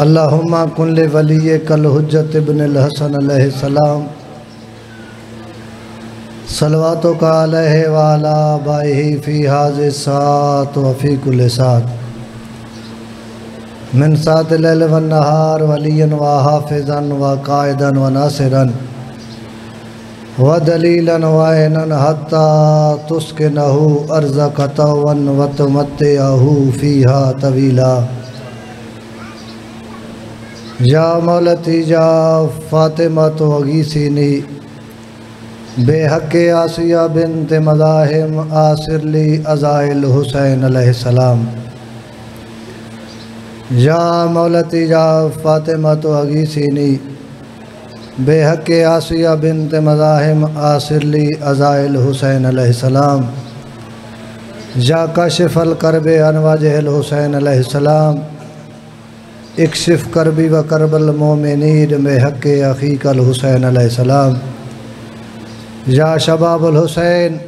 अल्लाहुम्मा कुल्ल वली कल हजत इबन हसन सलाम। सलवातों का वाला बाही फ़ी हाज सात वफ़ी कुल सात। मिन सात लल व नहार वलियन व हाफिज़न व कायदन व नासिरन। व दलीलन वायनन हत्ता तुस्के नहू अर्ज़ कतवन व तमत आहू फ़ीहा तवीला। या मौलती, जा फ़ातिमा तो अगीसीनी। बेहक आसिया बिनत मज़ाहिम आसिरली अज़ाइल हुसैन सलाम। या मौलती, जा फ़ातिमा तो अगीसीनी। बेहक आसिया बिनत मज़ाहिम आसिरली अज़ाइल हुसैन सलाम। या कशिफ़ल करब अनवाजल हुसैन सलाम। इकशिफ करबी व करबल मोमिनीर में हक अकीकल हुसैन सलाम। या शबाबुल हुसैन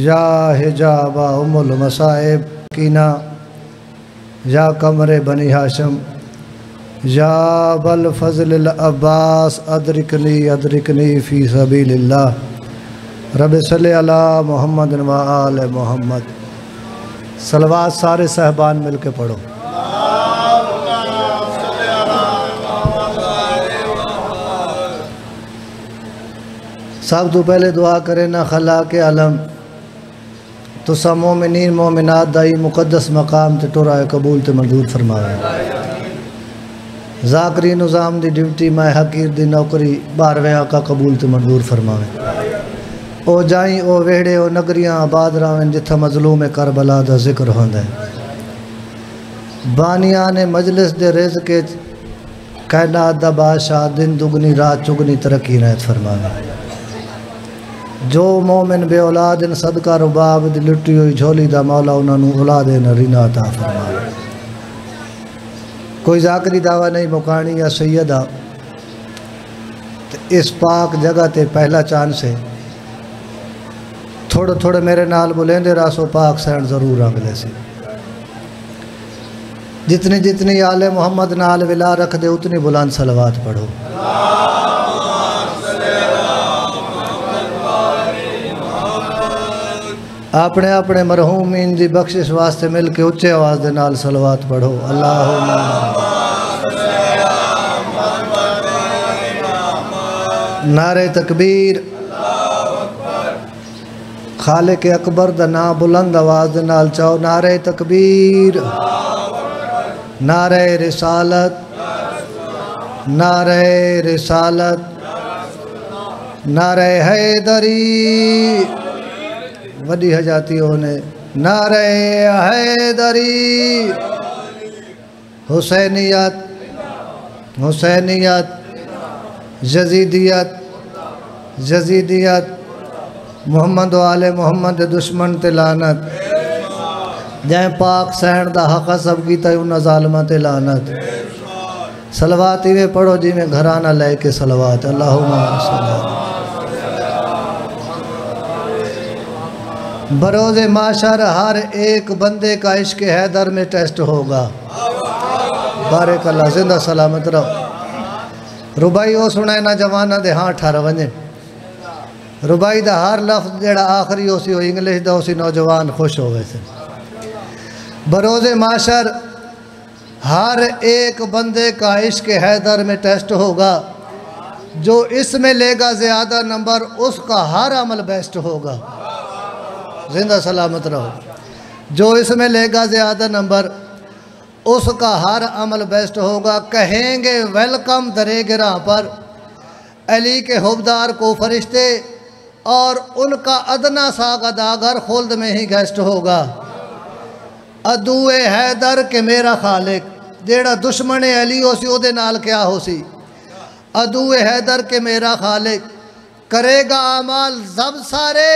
या हिजाबा उमुल मसाइब कीना या कमर बनी हाशम या बल फजल अब्बास अदरिकनी अदरिकनी फ़ी सबील्ला रब सल मोहम्मद व आल मोहम्मद। सलवात सारे साहबान मिल के पढ़ो। सब तो पहले दुआ करें ना खला के आलम तुसा मोमिन मोमिनात दाई मुकदस मकाम ते टुरा कबूल ते मंजूर फरमावे। जाकरी निज़ाम दी ड्यूटी, मैं हकीर दी नौकरी बारहवें आका कबूल ते मंजूर फरमावे। ओ जाई, ओ वेड़े ओ नगरियाँ आबाद रावन जिथा मजलूम करबला दा ज़िक्र होंदा है। बानिया ने मजलिस दे रिज के कैनात दा बादशाह दिन, दुगनी रात, चुगनी तरक्की रहत फरमावे। जो मोमिन बे औलाद इन सदका रुबाब लुटी हुई झोली दा मौला उन्होंने औलाद नरीना अता फरमाए कोई जाकरी दावा नहीं मुकानी या सैयदा तो इस पाक जगह ते पहला चांस है थोड़े थोड़े मेरे नाल बुलेंदे रासो पाक सैन ज़रूर अगले से जितनी जितनी आले मोहम्मद नाल विला रख दे उतनी बुलंद सलवात पढ़ो अपने अपने मरहूमीन की बख्शिश वास्ते मिल के उच्चे आवाज़ के नाल सलवात पढ़ो। अल्लाह नारे तकबीर। खाले के अकबर दा ना बुलंद आवाज़ के नाल चाहो। नारे तकबीर। नारे रिसालत। नारे रिसालत। नारे हैदरी। वॾी हजातियों ने नारे हैदरी। हुसैनियत हुसैनियत, जजीदियत जजीदियत, मोहम्मद वाले मोहम्मद दुश्मन ते लानत। जै पाक सहण दा हक सब कीता उन ज़ालमा ते लानत। सलवात इवे पढ़ो जिमें घराना लेके सलवात। अल्लाह बरोज़ माशर, हर एक बंदे का इश्क हैदर में टेस्ट होगा। बारे कला ज़िंदा सलामत रहो। रुबाई वो सुना ना जवाना दे हाँ ठर वजे रुबाई का हर लफ्ज़ जड़ा आखिरी हो सी इंग्लिश का उसी नौजवान खुश हो गए थे बरोज़ माशर, हर एक बंदे का इश्क हैदर में टेस्ट होगा। जो इसमें लेगा ज़्यादा नंबर, उसका हर अमल बेस्ट होगा। ज़िंदा सलामत रहो। जो इसमें लेगा ज़्यादा नंबर, उसका हर अमल बेस्ट होगा। कहेंगे वेलकम दरे गिरा पर। अली के होबदार को फरिश्ते और उनका अदना सा गदागर खुल्द में ही गेस्ट होगा। अदुए हैदर के मेरा खालिक, जेड़ा दुश्मन अली हो सी नाल क्या हो सी अदुए हैदर के मेरा खालिक, करेगा अमाल जब सारे।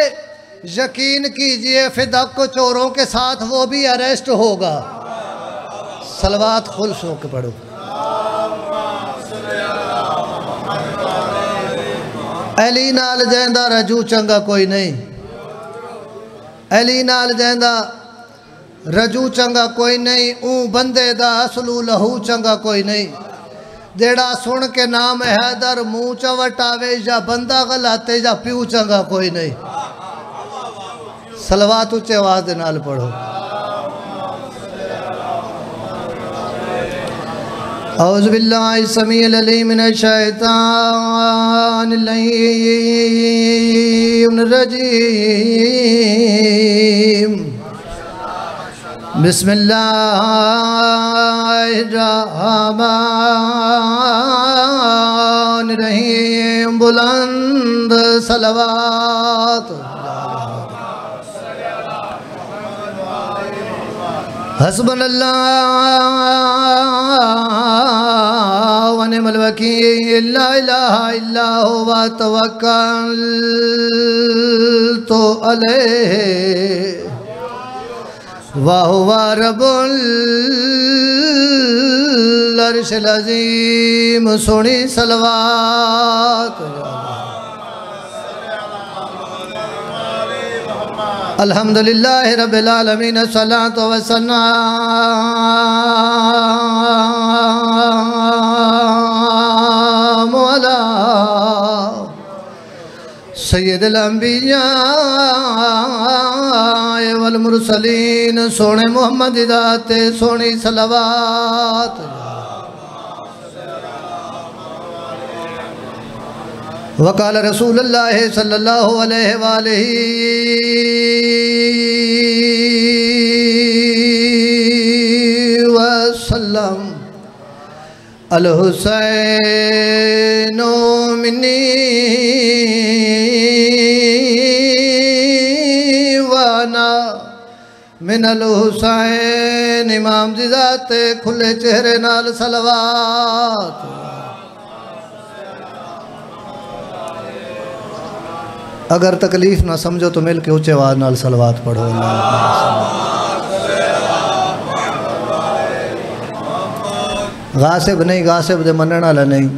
यकीन कीजिए फिदक को चोरों के साथ वो भी अरेस्ट होगा। सलवात खुश हो के पढ़ो। अली नाल जैंदा रजू चंगा कोई नहीं। अली नाल जैंदा रजू चंगा कोई नहीं, ऊ बंदे दा असलू लहू चंगा कोई नहीं। जेड़ा सुन के नाम हैदर मुँह चवटावे या बंदा गलाते, या प्यू चंगा कोई नहीं। सलवात उच्चे आवाज़ दे नाल पढ़ो। औज़ बिल्लाहि समील अलीम मिनश शैतानिर रजीम। बिस्मिल्लाहिर्रहमानिर्रहीम। बुलंद सलवात। हसबन वनिमल वकील ला इलाहा इल्ला हुवा तवक्कल तो अलैहि वाह वाह रबुल अरशल अजीम सोनी सलवात। अल्हम्दुलिल्लाह रब्बिल आलमीन, सलातो वसलाम अला सैयदुल अंबिया वल मुरसलीन, सोने मोहम्मद दाते, सोनी सलवात। वकाल रसूल सल्लल्लाहु अलैहि वसल्लम। अल हुसैन मिनी वाना। मिनल हुसैन इमाम जी जाते खुले चेहरे नाल सलवात। अगर तकलीफ़ ना समझो तो मिल के ऊँचे आवाज़ नाल सलवात पढ़ो गासिब नहीं, गासिब दे मनण वाला नहीं।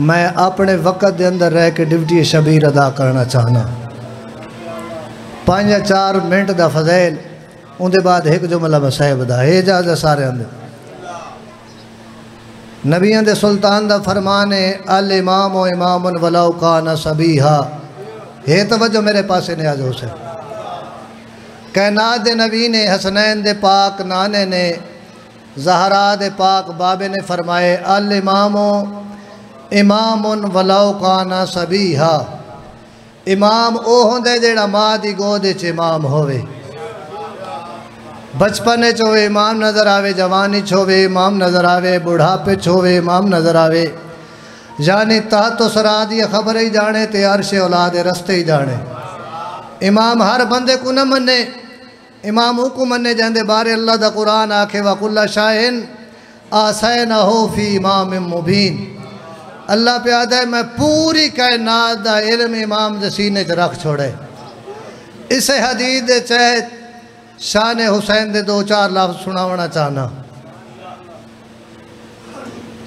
मैं अपने वक़्त के अंदर रह के ड्यूटी शबीर अदा करना चाहना। पाँच या चार मिनट का फजैल उनके बाद एक जुमला मसाहिब का एजाज सारे अंदर नबिया के सुल्तान का फरमान है अल इमाम ओ इमाम वलाउ काना सबीहा। हे तवज्जो मेरे पास ने आज हुसैन कैनात नबी ने, हसनैन दे पाक नाने ने, जहरा दे पाक बाबे ने फरमाए, अल इमामो इमाम उन वलाओ काना सभी हा इमाम ओ होंदे जेड़ा माँ की गोद इमाम होवे। बचपन च होवे, इमाम नज़र आवे, जवानी च होवे, इमाम नज़र आवे, बुढ़ापे च होवे, इमाम नज़र आवे। यानी ता तो सरा दी खबर ही जाने, ते अरश औलाद रस्ते ही जाने। इमाम हर बंदे को न मने इमाम को मने जाते बारे अल्लाह का कुरान आखे वकुल्ला शाहन आसैन हो फ़ी इमाम मुबीन। अल्लाह प्याद है, मैं पूरी कायनात इलम इमाम के सीने च रख छोड़े। इस हदीद तहत शान हुसैन दे दो चार लफ्ज सुनावना चाहना।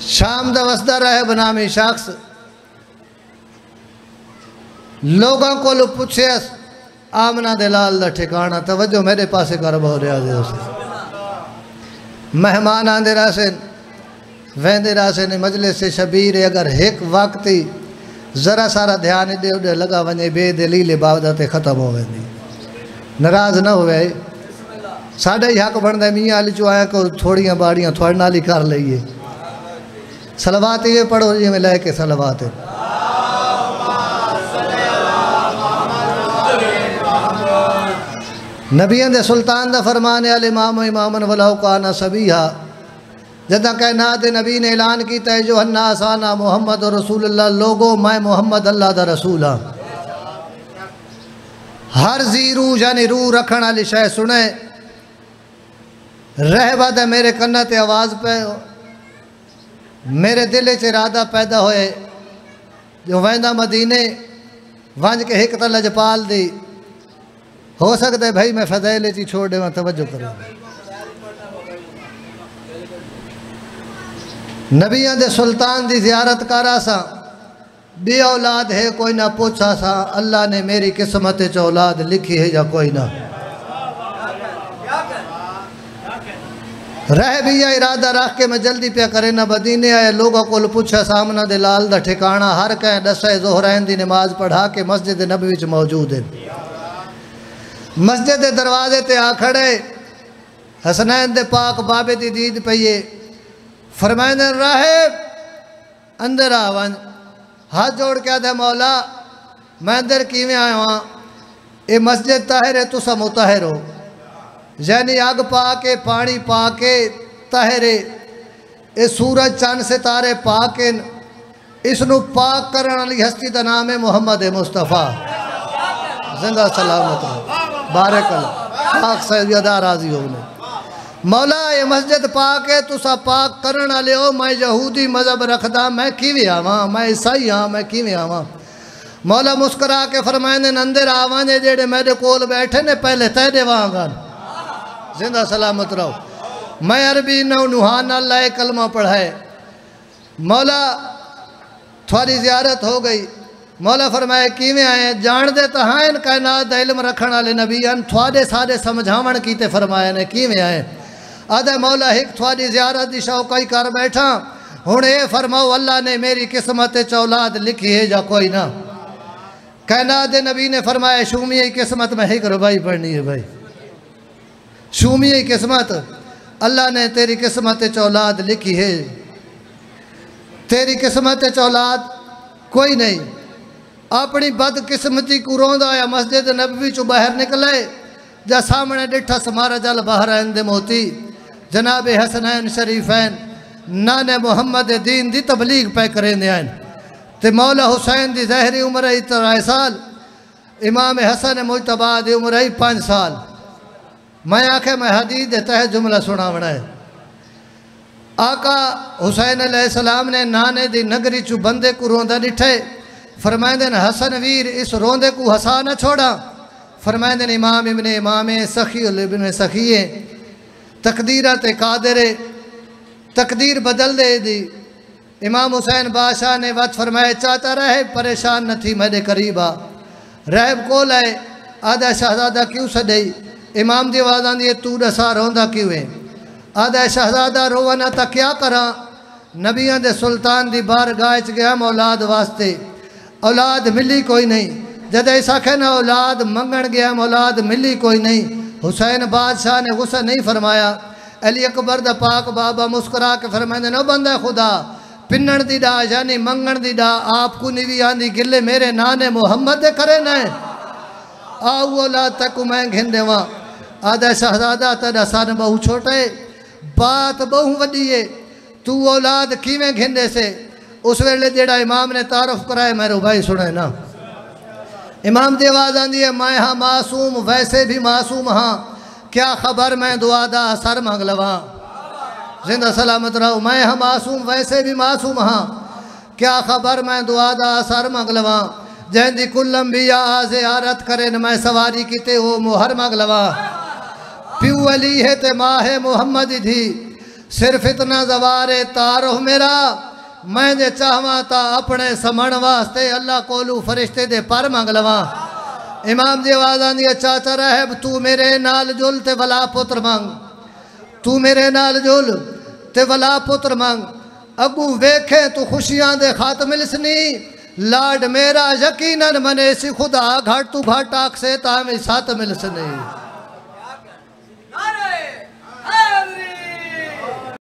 शाम का वसदा रहे बनामी शख्स। लोगों को लो पूछे, आमना दे लाल का ठिकाना, तवज्जो मेरे पास गर्भ हो रहा है मेहमान आंदे रासे वेंदे रासे ने मजले से शबीर अगर एक वक्त ही ज़रा सारा ध्यान दे उडे लगा वने बेदलील इबादत ख़त्म हो वेंदी नाराज़ न होवे साढ़े ही हक बनता मियाँ अली चो आया को थोड़ियाँ बाड़ियाँ थोड़े नाल ही कर लीए सलवात ये पढ़ो जी में लैके सलवात। नबिया दे सुल्तान का फरमान अल इमाम, इमामन वलाउ काना सभी हा जदा कहना दे नबी ने ऐलान किया जो अन्ना आसाना मोहम्मद और रसूल अल्लाह लोगो मैं मोहम्मद, अल्लाह का रसूल हाँ। हर जी रू यानी रूह रखने वाली शह सुने। रह बाद मेरे कन्ना ते आवाज़ पे। मेरे दिल च इरादा पैदा होए, जो वहदा मदीने वंज के एक तो लजपाल दी। हो सकता है भाई मैं फदैल ची छोड़ देव, तवज्जो करो। नबिया दे सुल्तान की जियारत करा सा, बे औलाद है कोई ना पूछा सा, अल्लाह ने मेरी किस्मत च औलाद लिखी है या कोई ना। रह भी या इरादा रख के मैं जल्दी पिया करे, ना बदीने आए लोगों को पूछा, सामना दे लाल दा ठिकाना हर कह दसा जोहरैन की नमाज़ पढ़ा के मस्जिद नबी मौजूद है। मस्जिद के दरवाजे ते आ खड़े, हसनैन दे पाक बाबे की दीद पईए फरमाइन राहे अंदर आ वन। हाथ जोड़ के आदे मौला, मैं अंदर किमें आया वहाँ ये मस्जिद ताहिर है, तुसा मुताहिर हो। यानी अग पा के पानी पा के तहरे। ये सूरज चंद सितारे पा के इसनु पाक करने वाली हस्ती का नाम है मुहम्मद मुस्तफ़ा। ज़िंदा सलामत बारक पाक सैदा राज़ी हो मौला ये मस्जिद पाक है तुसा पाक करने वाले हो। मैं यहूदी मज़हब रखदा, मैं किवें आवा? मैं ईसाई हाँ मैं किवें आवा? मौला मुस्करा के फरमाए अंदर आवा ने जेड़े मेरे कोल बैठे ने, पहले तय देवांगा ज़िंदा सलामत रहो। मैं अरबी नौ नुहान लाए कलमा पढ़ाए मौला थोड़ी जियारत हो गई। मौला फरमाए किमें आए? जान दे तो हाँ इन कायनात इलम रखने वाले नबी। हैं थोड़े सारे समझावन कीते फरमाए ने किमें आए? आदे मौला, एक थोड़ी जियारत की शौकई कर बैठा। हूँ ये फरमाओ, अल्लाह ने मेरी किस्मत चौलाद लिखी है या कोई ना? कैनात नबी ने फरमाया शूमी किस्मत में एक रुबाई पढ़नी है भाई। शूमी किस्मत। अल्लाह ने तेरी किस्मत चौलाद लिखी है। तेरी किस्मत चौलाद कोई नहीं। अपनी बदकिस्मती को रोंद आया मस्जिद नबी चो बाहर निकले, जा सामने डिठस समारा जल बाहर आंदे मोती। जनाब हसनैन शरीफैन, नाने मुहम्मद दीन दी तबलीग पै करेंदे ते मौला हुसैन दी जहरी उम्र ही त्राए साल, इमाम हसन मुशतबा की उम्र ही पाँच साल। मैं आखे, मैं हदीस देता है, जुमला सुनावना है। आका हुसैन सलाम ने नाने दी नगरी चू बंदे को रोंदा डिठे फरमाइंदे हसन वीर, इस रोंदे को हसा न छोड़ा। फरमाइंदे इमाम इबन इमाम सखी इबन सखीए। तकदीर ते कादरे, तकदीर बदल दे दी। इमाम हुसैन बादशाह ने वत फरमाए चाहता रहे, परेशान न थी मेरे करीब। रहब को लाए आधा शहजादा क्यों सदई? इमाम की आवाज़ आती है, तू दसा रोंदा क्यों है आदा शहजादा रोवना तो क्या करा? नबिया के सुल्तान की बार गाह गया औलाद वास्ते। औलाद मिली कोई नहीं। जद इस आखे ना औलाद मंगण गया औलाद मिली कोई नहीं। हुसैन बादशाह ने गुस्सा नहीं फरमाया। अली अकबर द पाक बाबा मुस्कुरा के फरमाते न बंदा खुदा पिनण की डा यानी मंगण की डा आपको निवी आंदी गिले मेरे नाने मुहम्मद करे न आओ औलाद तक मैं घिन देवा। आदा शहजादा तेरा सन बहु छोटे, बात बहु वही है। तू औलाद किमें घिंदे से उस वेले जेड़ा इमाम ने तारफ कराए मेरे भाई सुने ना। इमाम की आवाज़ आती है, मैं हाँ मासूम, वैसे भी मासूम हाँ। क्या खबर मैं दुआ दा, सर मंग लवा। ज़िंदा सलामत रहो, मैं हाँ मासूम, वैसे भी मासूम हाँ। क्या खबर मैं दुआ दा, सर मंग लवा। जैंदी कुल्लम भी आ जियारत करे, न मैं सवारी किते, वो मुहर मंग लवा। प्यू अली है ते माँ है मोहम्मद थी सिर्फ़ इतना जवारे तारो मेरा। मैं जे चाहवा ता अपने समण वास्ते अल्लाह कोलू फरिश्ते दे पर मंग लवा। इमाम जी आवाज़ आंदी चाचा रहब, तू मेरे नाल जुल ते वला पुत्र मंग। तू मेरे नाल जुल ते वला पुत्र मंग। अगू वेखे तू खुशियाँ दे खात मिलसनी लाड मेरा यकीनन मने सी खुदा घाट तू घाट आख से तामी सात मिलसनी।